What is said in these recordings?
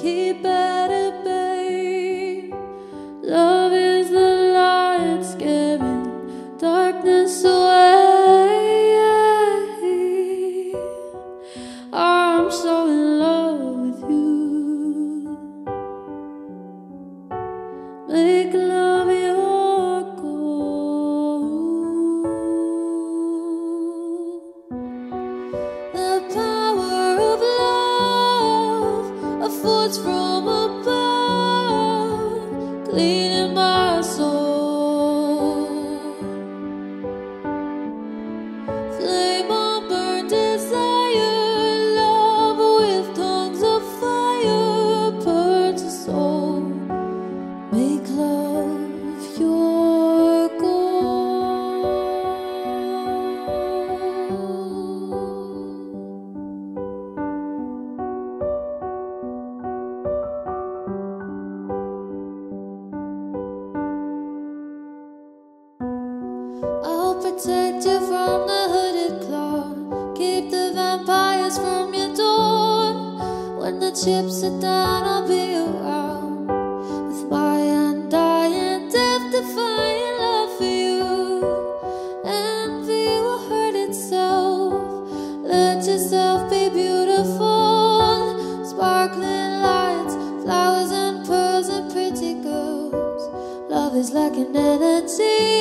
keep at it, babe. Love is the light giving darkness away. I'm so in love with you. Make above, I'll protect you from the hooded claw. Keep the vampires from your door. When the chips are down, I'll be around with my undying, death-defying love for you. Envy will hurt itself. Let yourself be beautiful. Sparkling lights, flowers and pearls and pretty girls. Love is like an energy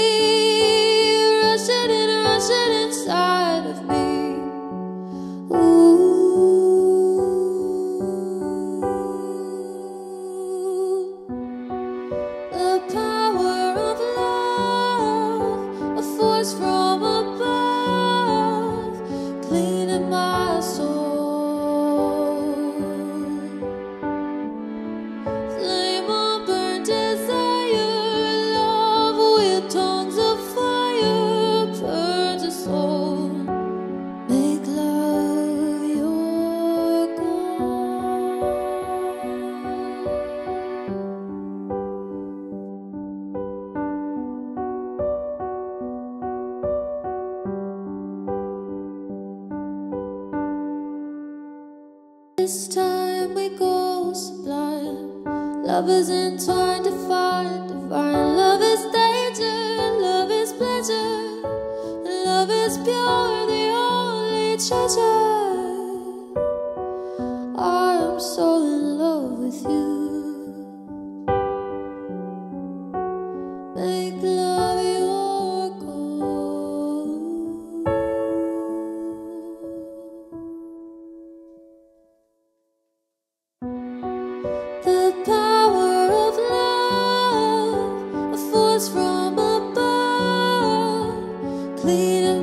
This time we go sublime. Lovers entwined to find divine. Love is danger, love is pleasure, love is pure, the only treasure. Force from above, clean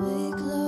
We love.